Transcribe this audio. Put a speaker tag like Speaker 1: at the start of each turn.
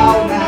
Speaker 1: down.